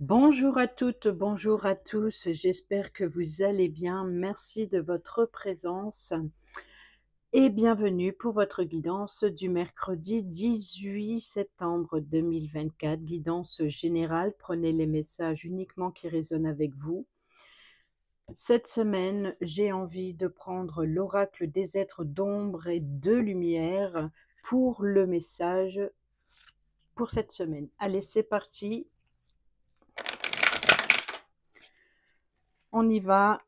Bonjour à toutes, bonjour à tous, j'espère que vous allez bien. Merci de votre présence et bienvenue pour votre guidance du mercredi 18 septembre 2024. Guidance générale, prenez les messages uniquement qui résonnent avec vous. Cette semaine, j'ai envie de prendre l'oracle des êtres d'ombre et de lumière pour le message pour cette semaine. Allez, c'est parti. On y va.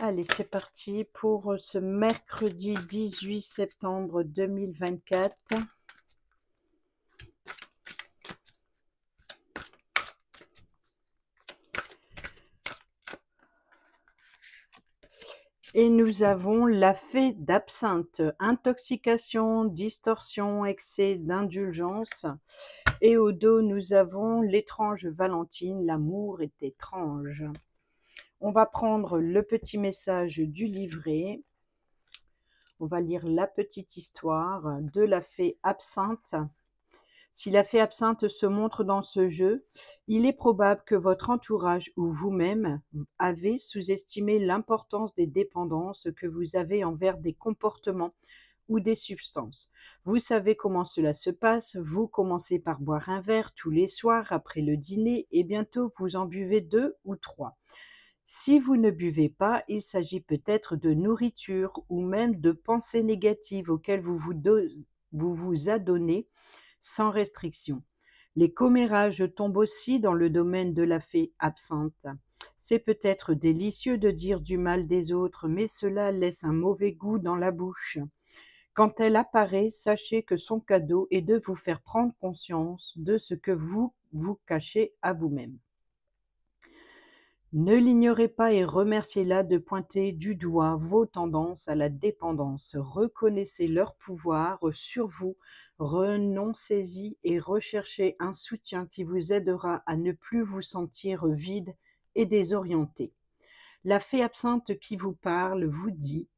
Allez, c'est parti pour ce mercredi 18 septembre 2024. Et nous avons la fée d'absinthe, intoxication, distorsion, excès d'indulgence. Et au dos, nous avons l'étrange Valentine, l'amour est étrange. On va prendre le petit message du livret. On va lire la petite histoire de la fée absinthe si la fée absinthe se montre dans ce jeu, il est probable que votre entourage ou vous-même avez sous-estimé l'importance des dépendances que vous avez envers des comportements ou des substances. Vous savez comment cela se passe, vous commencez par boire un verre tous les soirs après le dîner et bientôt vous en buvez deux ou trois. Si vous ne buvez pas, il s'agit peut-être de nourriture ou même de pensées négatives auxquelles vous vous, vous, vous adonnez sans restriction. Les commérages tombent aussi dans le domaine de la fée absente. C'est peut-être délicieux de dire du mal des autres, mais cela laisse un mauvais goût dans la bouche. Quand elle apparaît, sachez que son cadeau est de vous faire prendre conscience de ce que vous vous cachez à vous-même. Ne l'ignorez pas et remerciez-la de pointer du doigt vos tendances à la dépendance. Reconnaissez leur pouvoir sur vous, renoncez-y et recherchez un soutien qui vous aidera à ne plus vous sentir vide et désorienté. La fée absente qui vous parle vous dit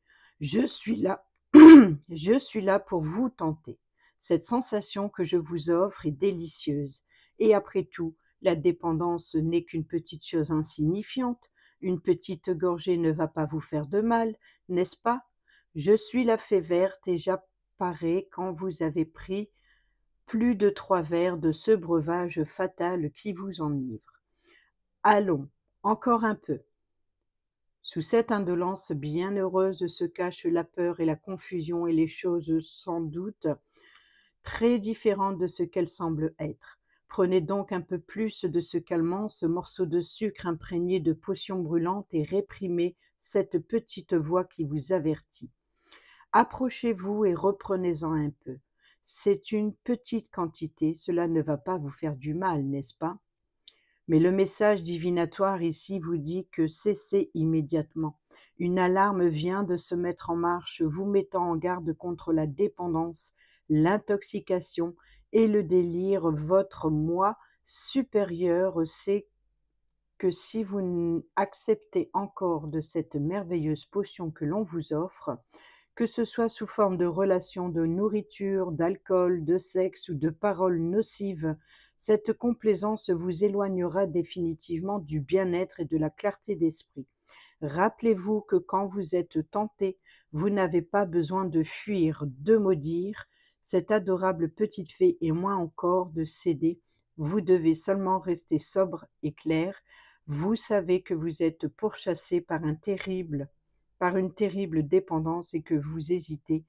Je suis là, je suis là pour vous tenter. Cette sensation que je vous offre est délicieuse. Et après tout, la dépendance n'est qu'une petite chose insignifiante. Une petite gorgée ne va pas vous faire de mal, n'est-ce pas? Je suis la fée verte et j'apparais quand vous avez pris plus de trois verres de ce breuvage fatal qui vous enivre. Allons, encore un peu. Sous cette indolence bienheureuse se cachent la peur et la confusion et les choses sans doute très différentes de ce qu'elles semblent être. Prenez donc un peu plus de ce calmant, ce morceau de sucre imprégné de potions brûlantes et réprimez cette petite voix qui vous avertit. Approchez-vous et reprenez-en un peu. C'est une petite quantité, cela ne va pas vous faire du mal, n'est-ce pas? Mais le message divinatoire ici vous dit que cessez immédiatement. Une alarme vient de se mettre en marche, vous mettant en garde contre la dépendance, l'intoxication et le délire, votre moi supérieur sait que si vous acceptez encore de cette merveilleuse potion que l'on vous offre, que ce soit sous forme de relations de nourriture, d'alcool, de sexe ou de paroles nocives, cette complaisance vous éloignera définitivement du bien-être et de la clarté d'esprit. Rappelez-vous que quand vous êtes tenté, vous n'avez pas besoin de fuir, de maudire, cette adorable petite fée et moins encore de céder. Vous devez seulement rester sobre et clair. Vous savez que vous êtes pourchassé par un terrible, par une terrible dépendance et que vous hésitez,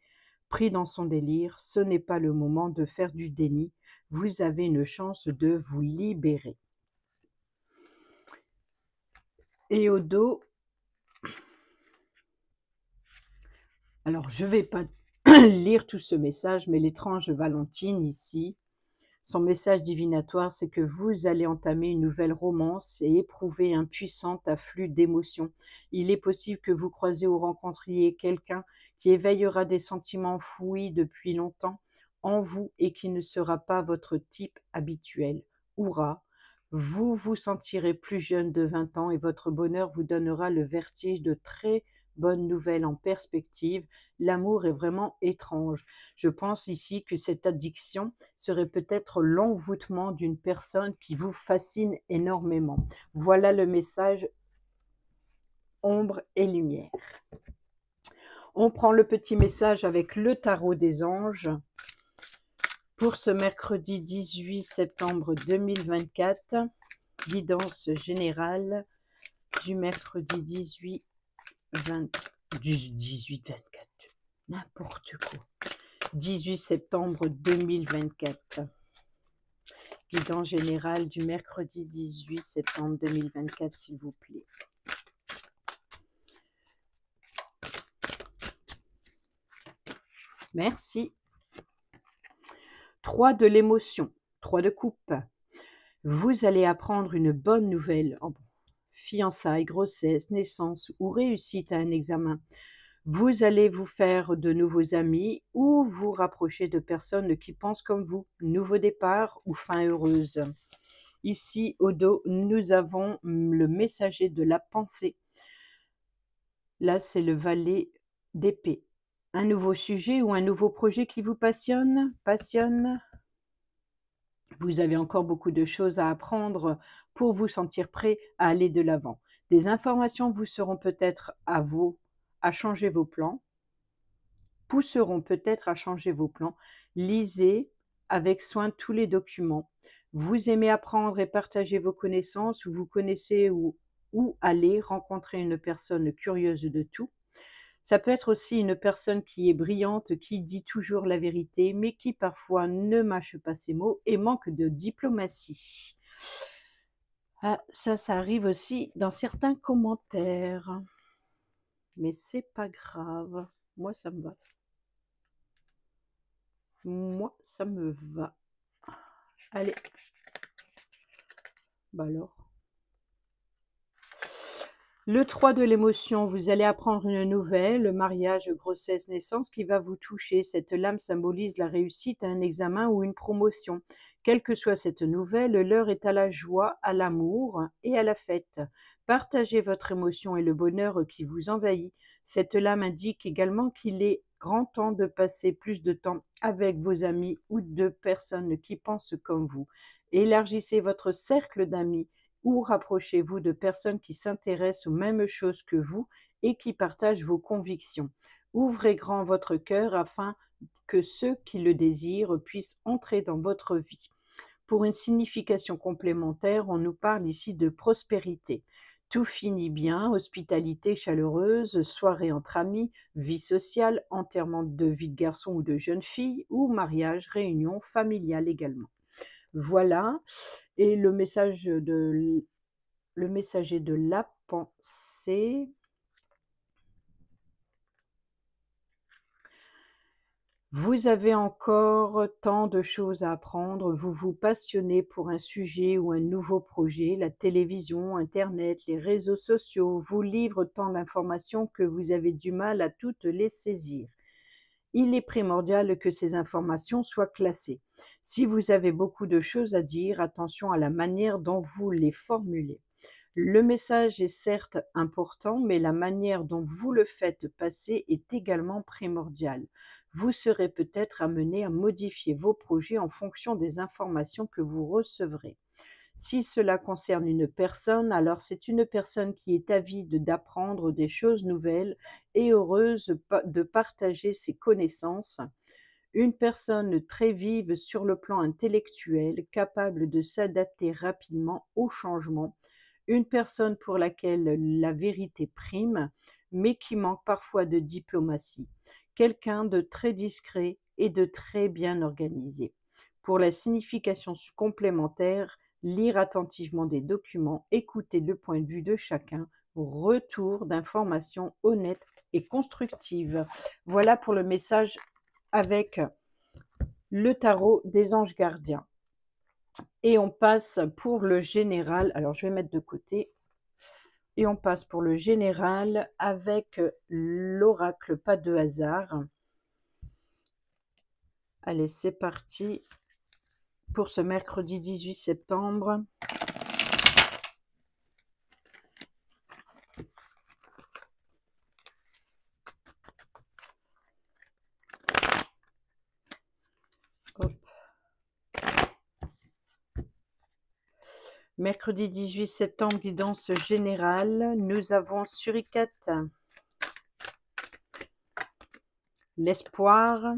pris dans son délire. Ce n'est pas le moment de faire du déni. Vous avez une chance de vous libérer. Et au alors je vais pas lire tout ce message, mais l'étrange Valentine ici, son message divinatoire, c'est que vous allez entamer une nouvelle romance et éprouver un puissant afflux d'émotions. Il est possible que vous croisez ou rencontriez quelqu'un qui éveillera des sentiments fouillis depuis longtemps en vous et qui ne sera pas votre type habituel. Hourra Vous vous sentirez plus jeune de 20 ans et votre bonheur vous donnera le vertige de très bonne nouvelle en perspective. L'amour est vraiment étrange. Je pense ici que cette addiction serait peut-être l'envoûtement d'une personne qui vous fascine énormément. Voilà le message ombre et lumière. On prend le petit message avec le tarot des anges pour ce mercredi 18 septembre 2024. Guidance générale du mercredi 18 20, 18 24. N'importe quoi. 18 septembre 2024. Guidance générale du mercredi 18 septembre 2024, s'il vous plaît. Merci. 3 de l'émotion. 3 de coupe. Vous allez apprendre une bonne nouvelle. Fiançailles, grossesse, naissance ou réussite à un examen. Vous allez vous faire de nouveaux amis ou vous rapprocher de personnes qui pensent comme vous. Nouveau départ ou fin heureuse. Ici, au dos, nous avons le messager de la pensée. Là, c'est le valet d'épée. Un nouveau sujet ou un nouveau projet qui vous passionne? Passionne? Vous avez encore beaucoup de choses à apprendre pour vous sentir prêt à aller de l'avant. Des informations vous seront peut-être à vous à changer vos plans, pousseront peut-être à changer vos plans. Lisez avec soin tous les documents. Vous aimez apprendre et partager vos connaissances, vous connaissez où, où aller rencontrer une personne curieuse de tout. Ça peut être aussi une personne qui est brillante, qui dit toujours la vérité, mais qui parfois ne mâche pas ses mots et manque de diplomatie. Ah, ça, ça arrive aussi dans certains commentaires. Mais c'est pas grave. Moi, ça me va. Moi, ça me va. Allez. Bah alors? Le 3 de l'émotion, vous allez apprendre une nouvelle, mariage, grossesse, naissance qui va vous toucher. Cette lame symbolise la réussite à un examen ou une promotion. Quelle que soit cette nouvelle, l'heure est à la joie, à l'amour et à la fête. Partagez votre émotion et le bonheur qui vous envahit. Cette lame indique également qu'il est grand temps de passer plus de temps avec vos amis ou de personnes qui pensent comme vous. Élargissez votre cercle d'amis ou rapprochez-vous de personnes qui s'intéressent aux mêmes choses que vous et qui partagent vos convictions. Ouvrez grand votre cœur afin que ceux qui le désirent puissent entrer dans votre vie. Pour une signification complémentaire, on nous parle ici de prospérité. Tout finit bien, hospitalité chaleureuse, soirée entre amis, vie sociale, enterrement de vie de garçon ou de jeune fille, ou mariage, réunion familiale également. Voilà. Et le message de messager de la pensée. Vous avez encore tant de choses à apprendre, vous vous passionnez pour un sujet ou un nouveau projet, la télévision, Internet, les réseaux sociaux vous livrent tant d'informations que vous avez du mal à toutes les saisir. Il est primordial que ces informations soient classées. Si vous avez beaucoup de choses à dire, attention à la manière dont vous les formulez. Le message est certes important, mais la manière dont vous le faites passer est également primordiale. Vous serez peut-être amené à modifier vos projets en fonction des informations que vous recevrez. Si cela concerne une personne, alors c'est une personne qui est avide d'apprendre des choses nouvelles et heureuse de partager ses connaissances. Une personne très vive sur le plan intellectuel, capable de s'adapter rapidement aux changements, une personne pour laquelle la vérité prime, mais qui manque parfois de diplomatie, quelqu'un de très discret et de très bien organisé. Pour la signification complémentaire, lire attentivement des documents, écouter le point de vue de chacun, retour d'informations honnêtes et constructives. Voilà pour le message avec le tarot des anges gardiens. Et on passe pour le général. Alors, je vais mettre de côté. Et on passe pour le général avec l'oracle pas de hasard. Allez, c'est parti pour ce mercredi 18 septembre. Hop. Mercredi 18 septembre, guidance générale, nous avons Suricate, l'espoir,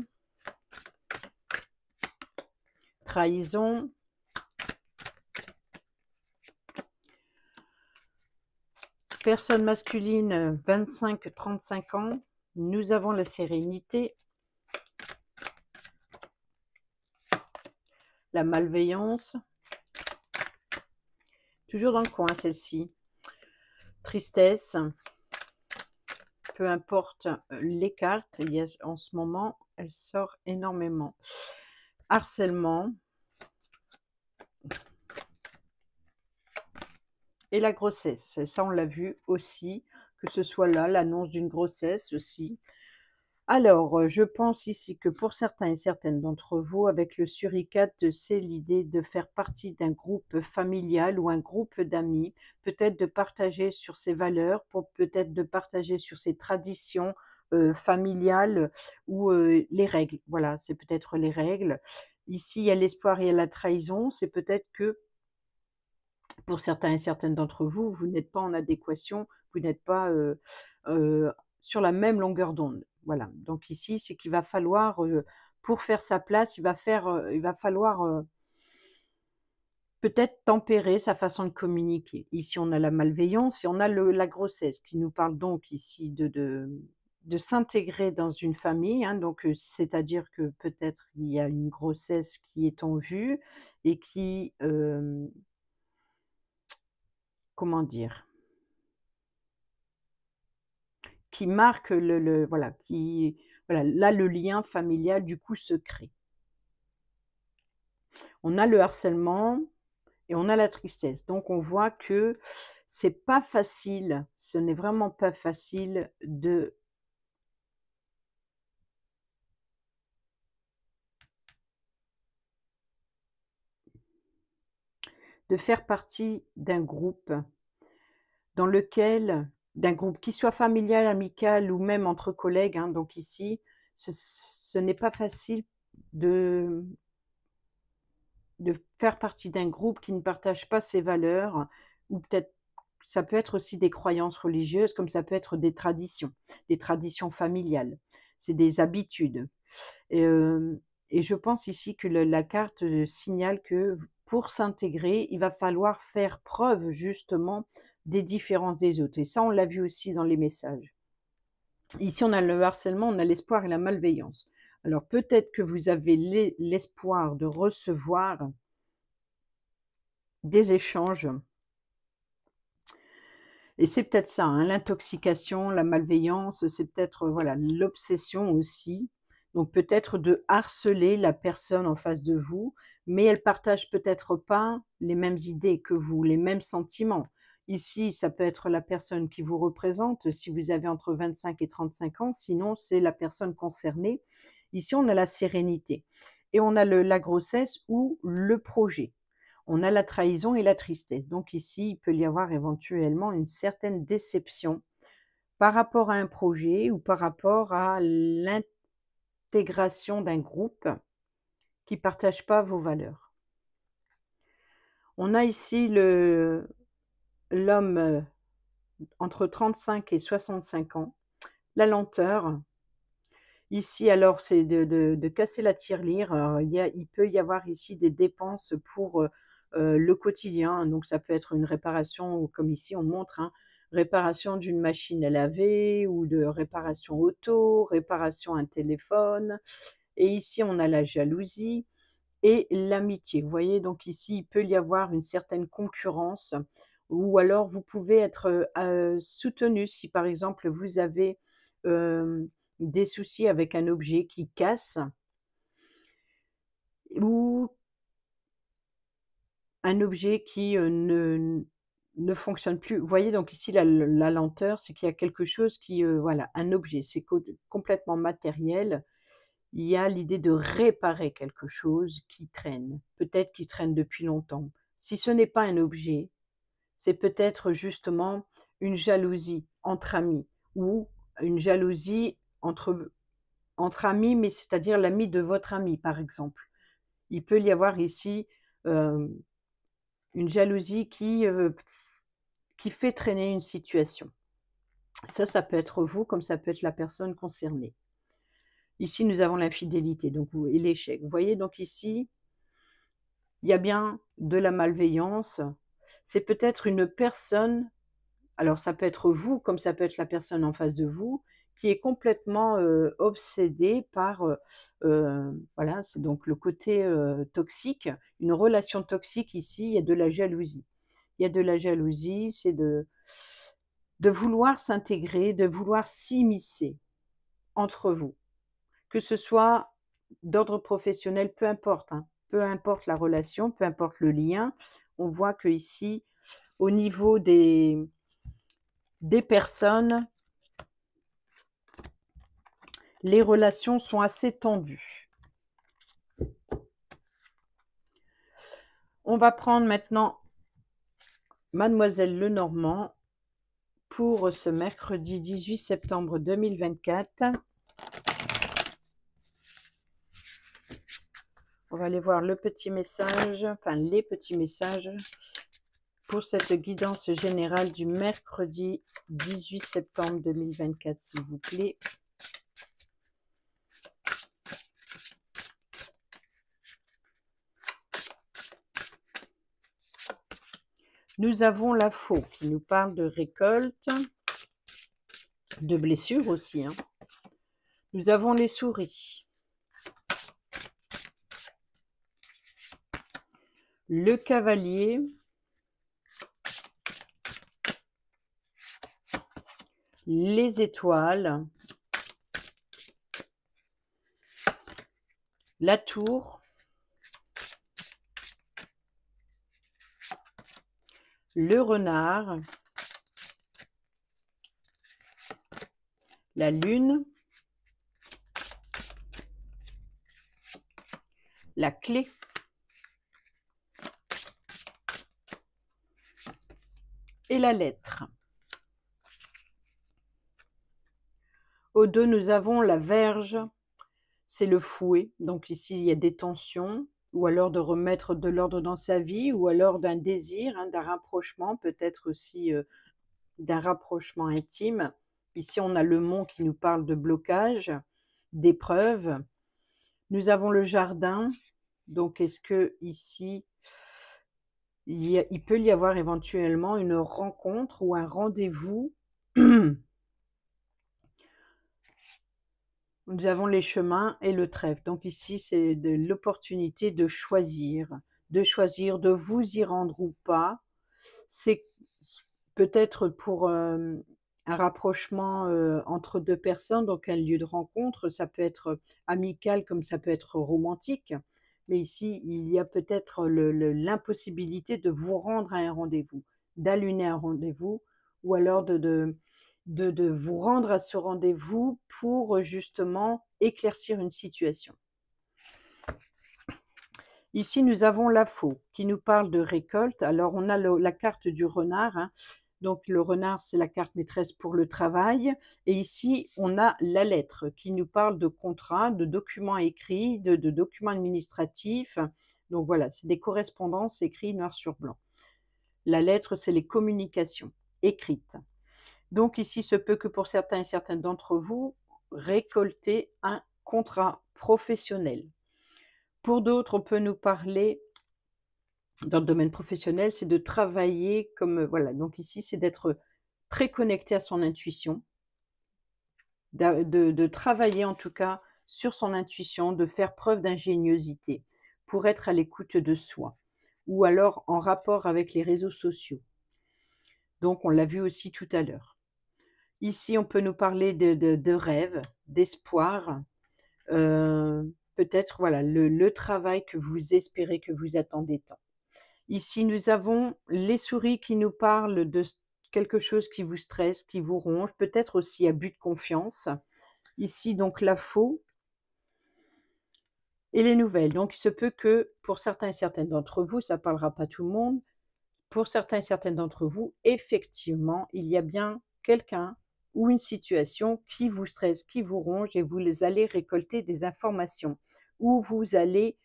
trahison, personne masculine 25-35 ans. Nous avons la sérénité, la malveillance, Toujours dans le coin, celle-ci. Tristesse. Peu importe euh, les cartes, en ce moment, elle sort énormément. Harcèlement. Et la grossesse. Ça, on l'a vu aussi, que ce soit là, l'annonce d'une grossesse aussi. Alors, euh, je pense ici que pour certains et certaines d'entre vous, avec le suricate, c'est l'idée de faire partie d'un groupe familial ou un groupe d'amis, peut-être de partager sur ses valeurs, peut-être de partager sur ses traditions euh, familiales ou euh, les règles. Voilà, c'est peut-être les règles. Ici, il y a l'espoir et la trahison. C'est peut-être que pour certains et certaines d'entre vous, vous n'êtes pas en adéquation, vous n'êtes pas sur la même longueur d'onde. Voilà, donc ici, c'est qu'il va falloir, pour faire sa place, il va, faire, il va falloir peut-être tempérer sa façon de communiquer. Ici, on a la malveillance et on a la grossesse qui nous parle donc ici de, de, s'intégrer dans une famille. Hein, donc, c'est-à-dire que peut-être il y a une grossesse qui est en vue et qui, comment dire, qui marque le, voilà, qui, voilà, là le lien familial du coup se crée. On a le harcèlement et on a la tristesse. Donc on voit que c'est pas facile, ce n'est vraiment pas facile de de faire partie d'un groupe dans lequel d'un groupe, qui soit familial, amical ou même entre collègues. Hein, donc ici, ce, n'est pas facile de, de faire partie d'un groupe qui ne partage pas ses valeurs, ou peut-être ça peut être aussi des croyances religieuses, comme ça peut être des traditions, des traditions familiales. C'est des habitudes. Et, euh, je pense ici que la carte signale que pour s'intégrer, il va falloir faire preuve justement des différences des autres. Et ça, on l'a vu aussi dans les messages. Ici, on a le harcèlement, on a l'espoir et la malveillance. Alors peut-être que vous avez l'espoir de recevoir des échanges. Et c'est peut-être ça, hein, l'intoxication, la malveillance, c'est peut-être voilà l'obsession aussi. Donc peut-être de harceler la personne en face de vous, mais elle partage peut-être pas les mêmes idées que vous, les mêmes sentiments. Ici, ça peut être la personne qui vous représente si vous avez entre 25 et 35 ans, sinon c'est la personne concernée. Ici, on a la sérénité et on a la grossesse ou le projet. On a la trahison et la tristesse. Donc ici, il peut y avoir éventuellement une certaine déception par rapport à un projet ou par rapport à l'intégration d'un groupe qui ne partage pas vos valeurs. On a ici le, l'homme entre 35 et 65 ans, la lenteur. Ici, alors, c'est de, casser la tirelire. Il, il, peut y avoir ici des dépenses pour le quotidien. Donc, ça peut être une réparation, comme ici, on montre, hein, réparation d'une machine à laver ou de réparation auto, réparation un téléphone. Et ici, on a la jalousie et l'amitié. Vous voyez, donc ici, il peut y avoir une certaine concurrence ou alors vous pouvez être soutenu si par exemple vous avez des soucis avec un objet qui casse ou un objet qui ne, ne fonctionne plus. Vous voyez donc ici la, lenteur, c'est qu'il y a quelque chose qui, voilà, un objet, c'est complètement matériel. Il y a l'idée de réparer quelque chose qui traîne, peut-être qui traîne depuis longtemps. Si ce n'est pas un objet, c'est peut-être justement une jalousie entre amis ou une jalousie entre, amis, mais c'est-à-dire l'ami de votre ami, par exemple. Il peut y avoir ici une jalousie qui, qui fait traîner une situation. Ça, ça peut être vous comme ça peut être la personne concernée. Ici, nous avons l'infidélité donc, et l'échec. Vous voyez, donc ici, il y a bien de la malveillance. C'est peut-être une personne, alors ça peut être vous comme ça peut être la personne en face de vous, qui est complètement obsédée par, voilà, c'est donc le côté toxique, une relation toxique ici, il y a de la jalousie. Il y a de la jalousie, c'est de, de vouloir s'intégrer, de vouloir s'immiscer entre vous, que ce soit d'ordre professionnel, peu importe, hein, peu importe la relation, peu importe le lien, on voit que ici, au niveau des, des personnes, les relations sont assez tendues. On va prendre maintenant Mademoiselle Lenormand pour ce mercredi 18 septembre 2024. On va aller voir le petit message, enfin les petits messages pour cette guidance générale du mercredi 18 septembre 2024, s'il vous plaît. Nous avons la faux qui nous parle de récolte, de blessures aussi. Hein. Nous avons les souris. Le cavalier. Les étoiles. La tour. le renard, la lune, la clé, et la lettre. Au dos, nous avons la verge, c'est le fouet. Donc ici, il y a des tensions ou alors de remettre de l'ordre dans sa vie, ou alors d'un désir, hein, d'un rapprochement, peut-être aussi d'un rapprochement intime. Ici, on a le mont qui nous parle de blocage, d'épreuve. Nous avons le jardin. Donc, est-ce que ici, il peut y avoir éventuellement une rencontre ou un rendez-vous Nous avons les chemins et le trèfle. Donc ici, c'est l'opportunité de choisir, de choisir de vous y rendre ou pas. C'est peut-être pour un rapprochement entre deux personnes, donc un lieu de rencontre. Ça peut être amical comme ça peut être romantique. Mais ici, il y a peut-être l'impossibilité de vous rendre à un rendez-vous, d'allumer un rendez-vous, ou alors de vous rendre à ce rendez-vous pour justement éclaircir une situation. Ici, nous avons la faux qui nous parle de récolte. Alors, on a la carte du renard. Hein. Donc, le renard, c'est la carte maîtresse pour le travail. Et ici, on a la lettre qui nous parle de contrat, de documents écrits, de, de documents administratifs. Donc, voilà, c'est des correspondances écrites noir sur blanc. La lettre, c'est les communications écrites. Donc ici, se peut que pour certains et certaines d'entre vous, récolter un contrat professionnel. Pour d'autres, on peut nous parler dans le domaine professionnel, c'est de travailler comme voilà. Donc ici, c'est d'être très connecté à son intuition, de, travailler en tout cas sur son intuition, de faire preuve d'ingéniosité pour être à l'écoute de soi, ou alors en rapport avec les réseaux sociaux. Donc on l'a vu aussi tout à l'heure. Ici, on peut nous parler de, de, rêve, d'espoir, euh, peut-être voilà le, travail que vous espérez, que vous attendez tant. Ici, nous avons les souris qui nous parlent de quelque chose qui vous stresse, qui vous ronge, peut-être aussi à but de confiance. Ici, donc, la faux et les nouvelles. Donc, il se peut que pour certains et certaines d'entre vous, ça ne parlera pas tout le monde, pour certains et certaines d'entre vous, effectivement, il y a bien quelqu'un ou une situation qui vous stresse, qui vous ronge et vous allez récolter des informations ou vous allez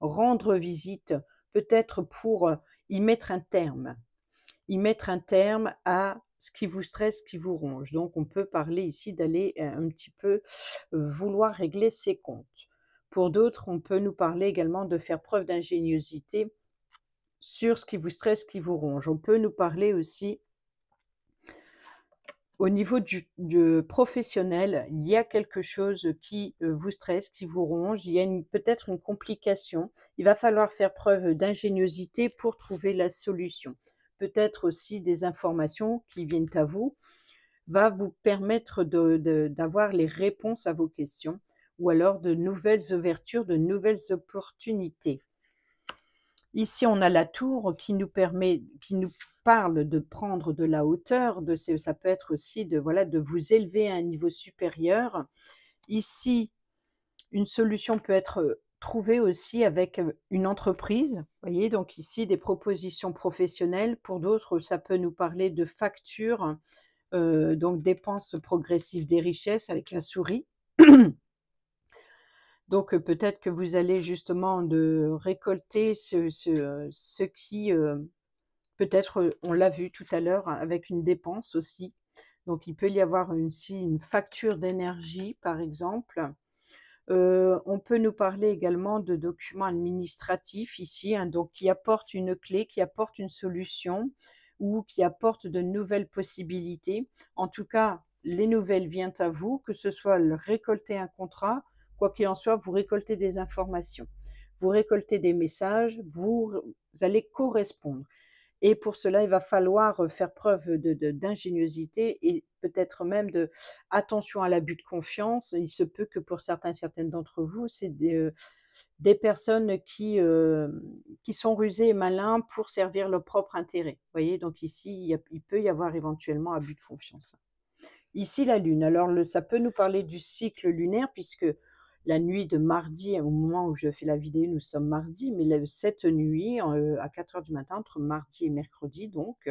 rendre visite peut-être pour y mettre un terme. Y mettre un terme à ce qui vous stresse, qui vous ronge. Donc on peut parler ici d'aller un petit peu vouloir régler ses comptes. Pour d'autres, on peut nous parler également de faire preuve d'ingéniosité sur ce qui vous stresse, qui vous ronge. On peut nous parler aussi au niveau du, professionnel, il y a quelque chose qui vous stresse, qui vous ronge, il y a peut-être une complication. Il va falloir faire preuve d'ingéniosité pour trouver la solution. Peut-être aussi des informations qui viennent à vous va vous permettre d'avoir les réponses à vos questions ou alors de nouvelles ouvertures, de nouvelles opportunités. Ici, on a la tour qui nous permet, qui nous parle de prendre de la hauteur, de, ça peut être aussi de, voilà, de vous élever à un niveau supérieur. Ici, une solution peut être trouvée aussi avec une entreprise. voyez, donc ici, des propositions professionnelles. Pour d'autres, ça peut nous parler de factures, donc dépenses progressives des richesses avec la souris. Donc peut-être que vous allez justement de récolter ce, qui, peut-être, on l'a vu tout à l'heure, avec une dépense aussi. Donc il peut y avoir une, une facture d'énergie, par exemple. on peut nous parler également de documents administratifs ici, hein, donc qui apportent une clé, qui apportent une solution ou qui apportent de nouvelles possibilités. En tout cas, les nouvelles viennent à vous, que ce soit récolter un contrat Quoi qu'il en soit, vous récoltez des informations, vous récoltez des messages, vous, allez correspondre. Et pour cela, il va falloir euh, faire preuve d'ingéniosité et peut-être même de attention à l'abus de confiance. Il se peut que pour certains, certaines d'entre vous, c'est des, euh, personnes qui, euh, qui sont rusées et malins pour servir leur propre intérêt. Voyez, donc ici, il, peut y avoir éventuellement abus de confiance. Ici, la Lune. Alors, ça peut nous parler du cycle lunaire puisque la nuit de mardi, au moment où je fais la vidéo, nous sommes mardi, mais cette nuit, à 4 heures du matin, entre mardi et mercredi, donc,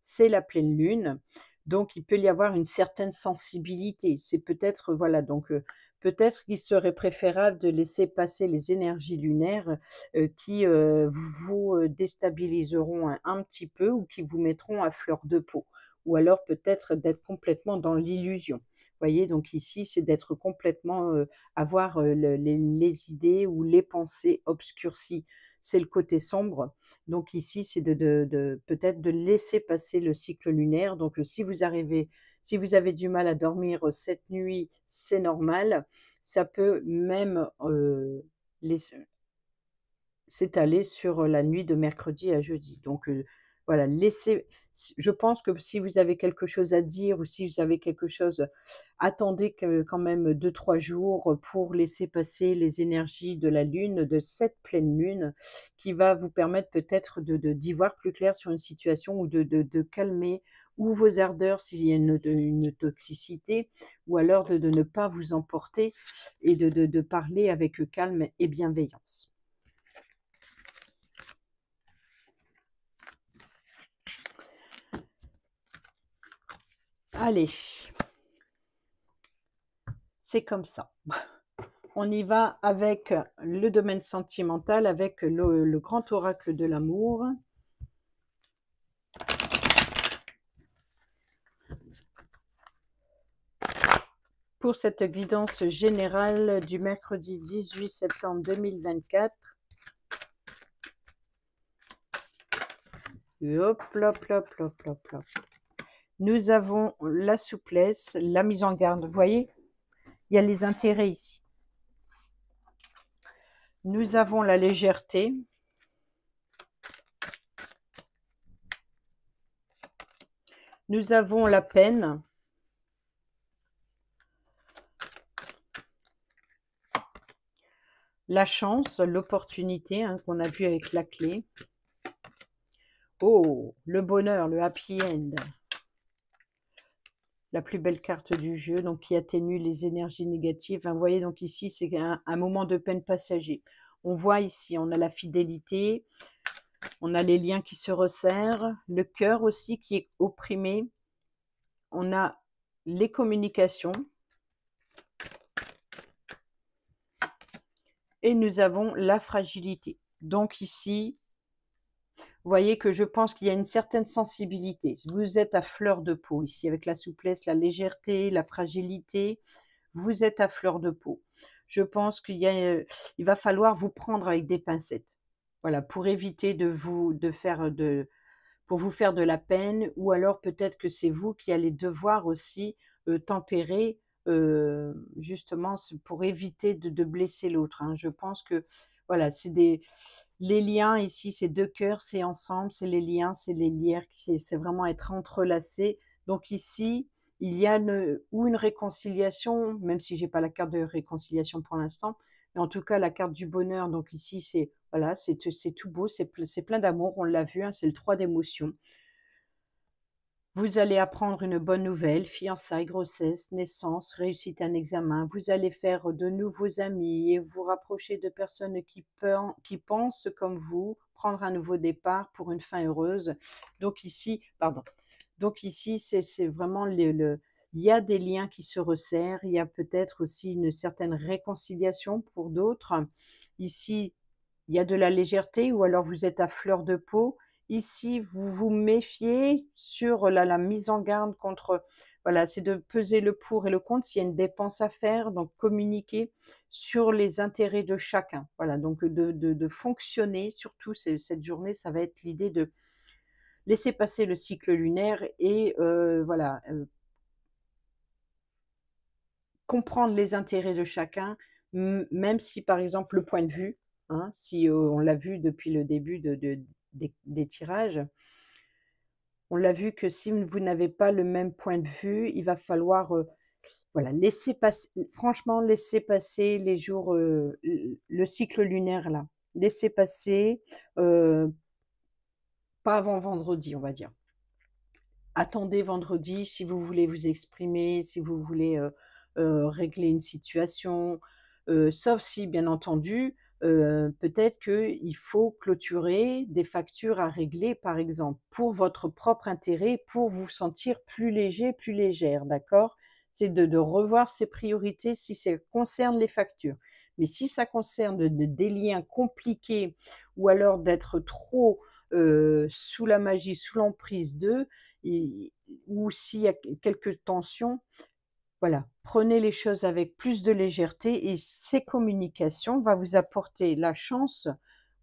c'est la pleine lune. Donc, il peut y avoir une certaine sensibilité. C'est peut-être, voilà, donc, peut-être qu'il serait préférable de laisser passer les énergies lunaires qui vous déstabiliseront un, petit peu ou qui vous mettront à fleur de peau. Ou alors peut-être d'être complètement dans l'illusion voyez, donc ici, c'est d'être complètement, avoir les, idées ou les pensées obscurcies. C'est le côté sombre. Donc ici, c'est de, peut-être de laisser passer le cycle lunaire. Donc si vous arrivez, si vous avez du mal à dormir cette nuit, c'est normal. Ça peut même s'étaler sur la nuit de mercredi à jeudi. Donc voilà, laissez. Je pense que si vous avez quelque chose à dire ou si vous avez quelque chose, attendez quand même deux trois jours pour laisser passer les énergies de la lune, de cette pleine lune, qui va vous permettre peut-être de d'y voir plus clair sur une situation ou de, de, calmer ou vos ardeurs s'il y a une, toxicité, ou alors de, ne pas vous emporter et de, de parler avec calme et bienveillance. Allez, c'est comme ça. On y va avec le domaine sentimental, avec le, grand oracle de l'amour. Pour cette guidance générale du mercredi 18 septembre 2024. Hop, hop, hop, hop, hop, hop. Nous avons la souplesse, la mise en garde. Vous voyez, il y a les intérêts ici. Nous avons la légèreté. Nous avons la peine. La chance, l'opportunité hein, qu'on a vu avec la clé. Oh, le bonheur, le happy end la plus belle carte du jeu, donc qui atténue les énergies négatives. vous voyez, donc ici, c'est un, moment de peine passager. On voit ici, on a la fidélité, on a les liens qui se resserrent, le cœur aussi qui est opprimé, on a les communications, et nous avons la fragilité. Donc ici, Vous voyez que je pense qu'il y a une certaine sensibilité. Vous êtes à fleur de peau ici, avec la souplesse, la légèreté, la fragilité. Vous êtes à fleur de peau. Je pense qu'il il va falloir vous prendre avec des pincettes. Voilà, pour éviter de vous, de faire de, pour vous faire de la peine, ou alors peut-être que c'est vous qui allez devoir aussi tempérer, justement, pour éviter de, blesser l'autre. Hein. Je pense que, voilà, c'est des, les liens ici, c'est deux cœurs, c'est ensemble, c'est les liens, c'est les lières, c'est vraiment être entrelacés. Donc ici, il y a une, ou une réconciliation, même si j'ai pas la carte de réconciliation pour l'instant, mais en tout cas la carte du bonheur. Donc ici, c'est voilà, c'est tout beau, c'est plein d'amour, on l'a vu, hein, c'est le 3 d'émotion. Vous allez apprendre une bonne nouvelle, fiançailles, grossesse, naissance, réussite un examen. Vous allez faire de nouveaux amis et vous rapprocher de personnes qui, qui pensent comme vous, prendre un nouveau départ pour une fin heureuse. Donc ici, pardon. Donc ici, c'est vraiment le, il y a des liens qui se resserrent, il y a peut-être aussi une certaine réconciliation pour d'autres. Ici, il y a de la légèreté ou alors vous êtes à fleur de peau Ici, vous vous méfiez sur la, mise en garde contre, voilà, c'est de peser le pour et le contre s'il y a une dépense à faire, donc communiquer sur les intérêts de chacun. Voilà, donc de, fonctionner, surtout cette journée, ça va être l'idée de laisser passer le cycle lunaire et euh, voilà, euh, comprendre les intérêts de chacun, même si par exemple le point de vue, hein, si euh, on l'a vu depuis le début de, des, tirages. On l'a vu que si vous n'avez pas le même point de vue, il va falloir voilà, laisser passer, franchement, laisser passer les jours, le cycle lunaire là. Laisser passer, pas avant vendredi, on va dire. Attendez vendredi si vous voulez vous exprimer, si vous voulez régler une situation, sauf si, bien entendu, peut-être qu'il faut clôturer des factures à régler, par exemple, pour votre propre intérêt, pour vous sentir plus léger, plus légère, d'accord? C'est de, revoir ses priorités si ça concerne les factures. Mais si ça concerne des liens compliqués ou alors d'être trop sous la magie, sous l'emprise d'eux, ou s'il y a quelques tensions, voilà, prenez les choses avec plus de légèreté et ces communications vont vous apporter la chance,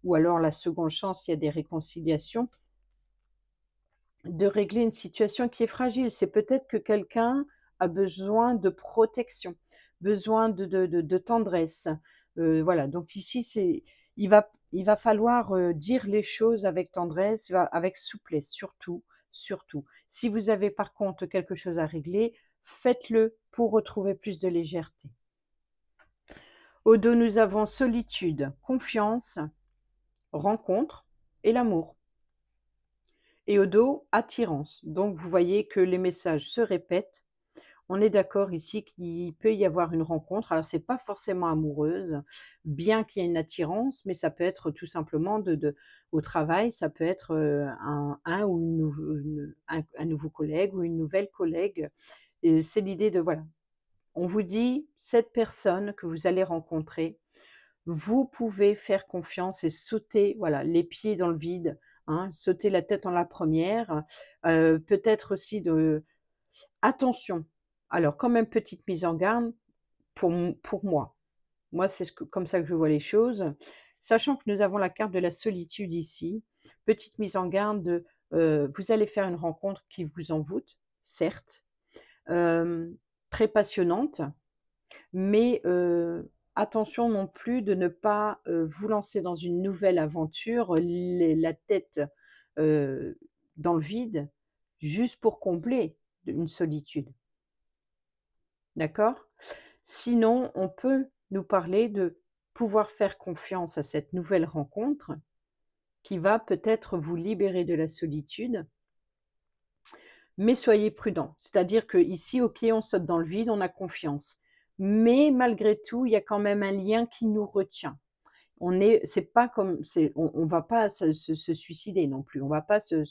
ou alors la seconde chance, il y a des réconciliations, de régler une situation qui est fragile. C'est peut-être que quelqu'un a besoin de protection, besoin de, tendresse. Euh, voilà, donc ici, c'est, il, va, il va falloir euh, dire les choses avec tendresse, avec souplesse, surtout, surtout. Si vous avez par contre quelque chose à régler, faites-le pour retrouver plus de légèreté. Au dos, nous avons solitude, confiance, rencontre et l'amour. Et au dos, attirance. Donc, vous voyez que les messages se répètent. On est d'accord ici qu'il peut y avoir une rencontre. Alors, ce n'est pas forcément amoureuse, bien qu'il y ait une attirance, mais ça peut être tout simplement au travail, ça peut être euh, un, ou un nouveau collègue ou une nouvelle collègue c'est l'idée de, voilà, on vous dit, cette personne que vous allez rencontrer, vous pouvez faire confiance et sauter, voilà, les pieds dans le vide, hein, sauter la tête en la première. Peut-être aussi de, attention. Alors, quand même, petite mise en garde pour, pour moi. Moi, c'est comme ça que je vois les choses. Sachant que nous avons la carte de la solitude ici, petite mise en garde de, vous allez faire une rencontre qui vous envoûte, certes, très passionnante, mais attention non plus de ne pas vous lancer dans une nouvelle aventure, la tête dans le vide, juste pour combler une solitude. D'accord? Sinon, on peut nous parler de pouvoir faire confiance à cette nouvelle rencontre qui va peut-être vous libérer de la solitude mais soyez prudent. C'est-à-dire que ici, ok, on saute dans le vide, on a confiance. Mais malgré tout, il y a quand même un lien qui nous retient. On est, c'est pas comme, on, va pas se, suicider non plus. On va pas se,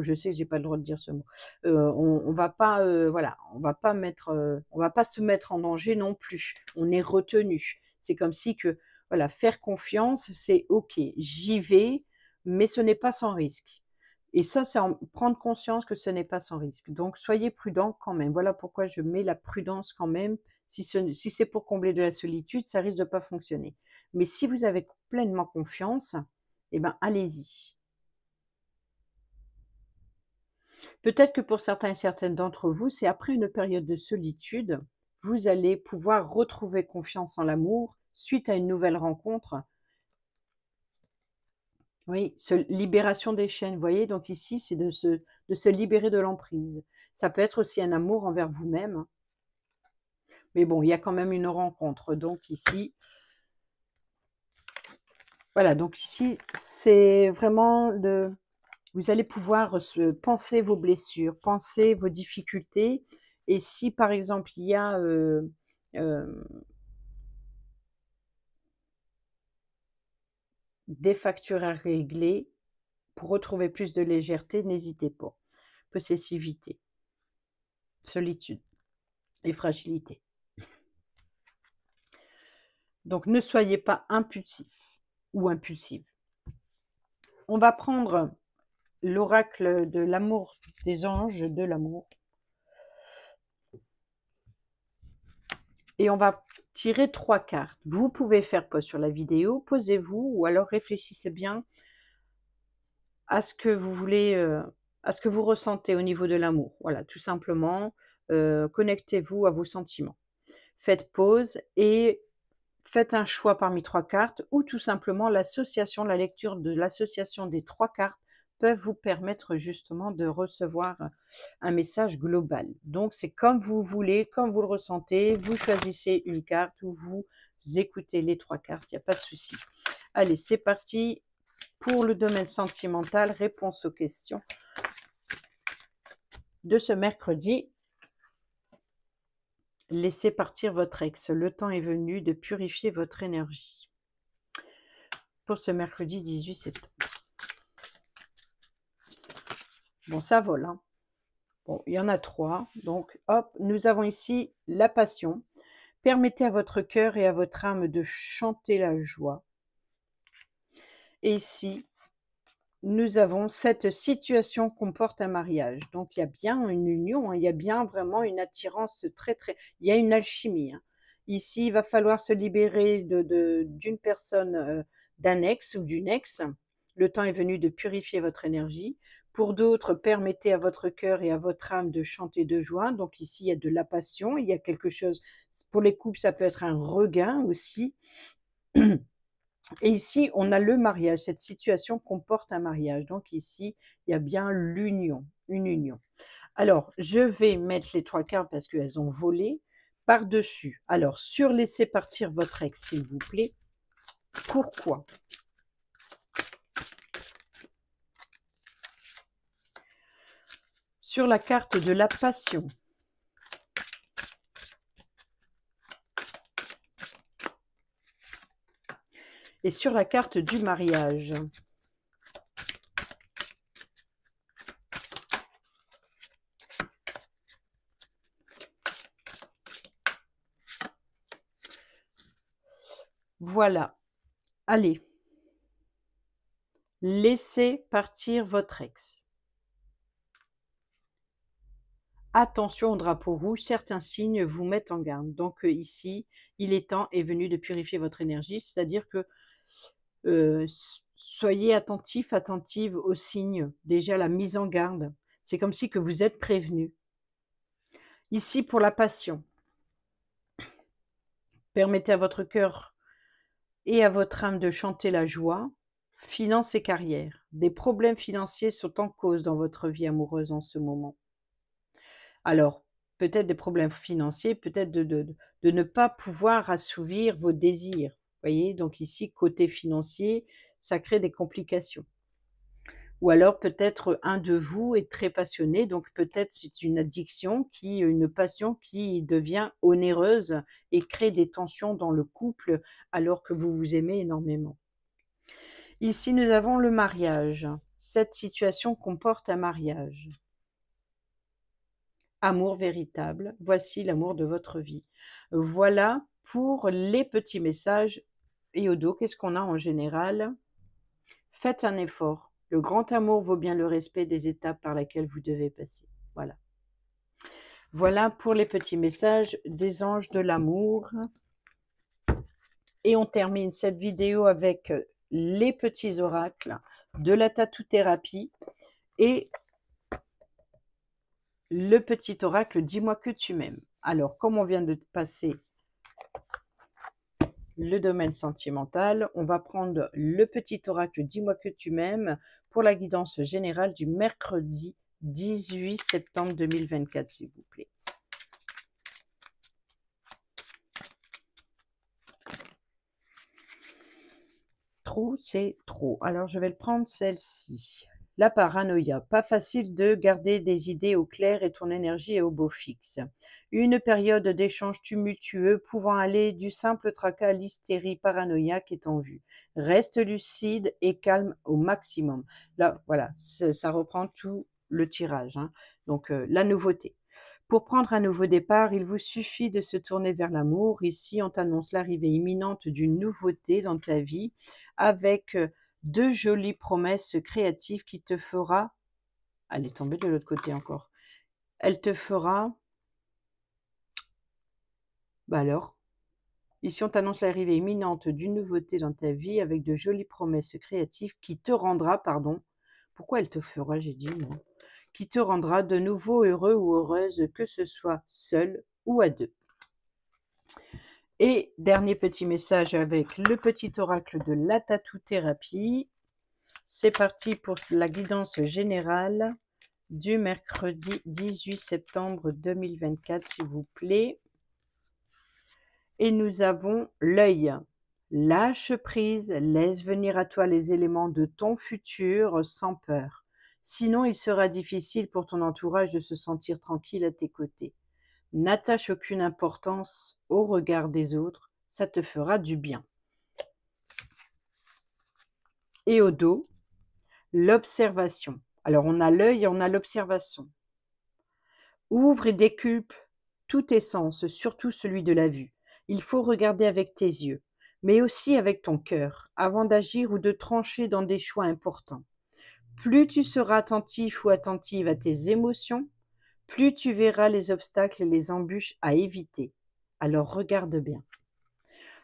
je sais que j'ai pas le droit de dire ce mot. Euh, on, on, va pas, euh, voilà, on va pas mettre, euh, on va pas se mettre en danger non plus. On est retenu. C'est comme si que, voilà, faire confiance, c'est ok, j'y vais, mais ce n'est pas sans risque. Et ça, c'est en prendre conscience que ce n'est pas sans risque. Donc, soyez prudent quand même. Voilà pourquoi je mets la prudence quand même. Si, c'est pour combler de la solitude, ça risque de pas fonctionner. Mais si vous avez pleinement confiance, eh ben, allez-y. Peut-être que pour certains et certaines d'entre vous, c'est après une période de solitude, vous allez pouvoir retrouver confiance en l'amour suite à une nouvelle rencontre. Oui, libération des chaînes, vous voyez, donc ici, c'est de se, se libérer de l'emprise. Ça peut être aussi un amour envers vous-même. Mais bon, il y a quand même une rencontre. Donc ici, voilà, donc ici, c'est vraiment le, vous allez pouvoir se penser vos blessures, penser vos difficultés. Et si par exemple il y a des factures à régler, pour retrouver plus de légèreté, n'hésitez pas. Possessivité, solitude et fragilité. Donc ne soyez pas impulsif ou impulsive. On va prendre l'oracle de l'amour des anges de l'amour. Et on va tirer trois cartes. Vous pouvez faire pause sur la vidéo, posez-vous ou alors réfléchissez bien à ce que vous voulez, euh, à ce que vous ressentez au niveau de l'amour. Voilà, tout simplement, euh, connectez-vous à vos sentiments. Faites pause et faites un choix parmi trois cartes ou tout simplement l'association, la lecture de l'association des trois cartes peuvent vous permettre justement de recevoir un message global. Donc c'est comme vous voulez, comme vous le ressentez, vous choisissez une carte ou vous écoutez les trois cartes, il n'y a pas de souci. Allez, c'est parti pour le domaine sentimental, réponse aux questions de ce mercredi. Laissez partir votre ex. Le temps est venu de purifier votre énergie. Pour ce mercredi 18 septembre. Bon, ça vole. Hein. Il y en a trois. Donc, hop, nous avons ici la passion. Permettez à votre cœur et à votre âme de chanter la joie. Et ici, nous avons cette situation comporte un mariage. Donc, il y a bien une union, hein. il y a bien vraiment une attirance très, très... Il y a une alchimie. Hein. Ici, il va falloir se libérer d'une de, d'une personne, euh, d'un ex ou d'une ex. Le temps est venu de purifier votre énergie. Pour d'autres, permettez à votre cœur et à votre âme de chanter de joie. Donc ici, il y a de la passion, il y a quelque chose. Pour les couples, ça peut être un regain aussi. Et ici, on a le mariage. Cette situation comporte un mariage. Donc ici, il y a bien l'union, une union. Alors, je vais mettre les trois cartes parce qu'elles ont volé par-dessus. Alors, sur laisser partir votre ex, s'il vous plaît. Pourquoi? Sur la carte de la passion. Et sur la carte du mariage. Voilà. Allez. Laissez partir votre ex. Attention au drapeau rouge, certains signes vous mettent en garde. Donc ici, il est temps et venu de purifier votre énergie, c'est-à-dire que soyez attentif, attentive aux signes, déjà la mise en garde. C'est comme si que vous êtes prévenu. Ici, pour la passion, permettez à votre cœur et à votre âme de chanter la joie, finance et carrière. Des problèmes financiers sont en cause dans votre vie amoureuse en ce moment. Alors, peut-être des problèmes financiers, peut-être de, ne pas pouvoir assouvir vos désirs. Vous voyez, donc ici, côté financier, ça crée des complications. Ou alors peut-être un de vous est très passionné, donc peut-être c'est une addiction, qui, une passion qui devient onéreuse et crée des tensions dans le couple alors que vous vous aimez énormément. Ici, nous avons le mariage. Cette situation comporte un mariage. Amour véritable, voici l'amour de votre vie. Voilà pour les petits messages. Et au dos, qu'est-ce qu'on a en général? Faites un effort. Le grand amour vaut bien le respect des étapes par lesquelles vous devez passer. Voilà. Voilà pour les petits messages des anges de l'amour. Et on termine cette vidéo avec les petits oracles de la tatou-thérapie et le petit oracle Dis-moi que tu m'aimes. Alors, comme on vient de passer le domaine sentimental, on va prendre le petit oracle Dis-moi que tu m'aimes pour la guidance générale du mercredi 18 septembre 2024, s'il vous plaît. Trop, c'est trop. Alors, je vais le prendre celle-ci. La paranoïa. Pas facile de garder des idées au clair et ton énergie est au beau fixe. Une période d'échange tumultueux pouvant aller du simple tracas à l'hystérie paranoïaque est en vue. Reste lucide et calme au maximum. Là, voilà, ça, reprend tout le tirage. Hein. Donc, euh, la nouveauté. Pour prendre un nouveau départ, il vous suffit de se tourner vers l'amour. Ici, on t'annonce l'arrivée imminente d'une nouveauté dans ta vie avec euh, deux jolies promesses créatives qui te fera elle est tombée de l'autre côté encore. Elle te fera bah alors Ici, on t'annonce l'arrivée imminente d'une nouveauté dans ta vie avec de jolies promesses créatives qui te rendra, pardon, pourquoi elle te fera, j'ai dit moi, qui te rendra de nouveau heureux ou heureuse, que ce soit seul ou à deux. Et dernier petit message avec le petit oracle de la tatou-thérapie. C'est parti pour la guidance générale du mercredi 18 septembre 2024, s'il vous plaît. Et nous avons l'œil. Lâche prise, laisse venir à toi les éléments de ton futur sans peur. Sinon, il sera difficile pour ton entourage de se sentir tranquille à tes côtés. N'attache aucune importance au regard des autres, ça te fera du bien. Et au dos, l'observation. Alors on a l'œil et on a l'observation. Ouvre et décupe tout tes sens, surtout celui de la vue. Il faut regarder avec tes yeux, mais aussi avec ton cœur, avant d'agir ou de trancher dans des choix importants. Plus tu seras attentif ou attentive à tes émotions, plus tu verras les obstacles et les embûches à éviter. Alors regarde bien.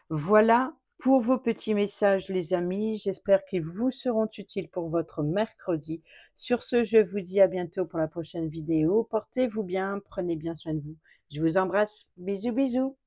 Voilà pour vos petits messages, les amis. J'espère qu'ils vous seront utiles pour votre mercredi. Sur ce, je vous dis à bientôt pour la prochaine vidéo. Portez-vous bien, prenez bien soin de vous. Je vous embrasse. Bisous, bisous.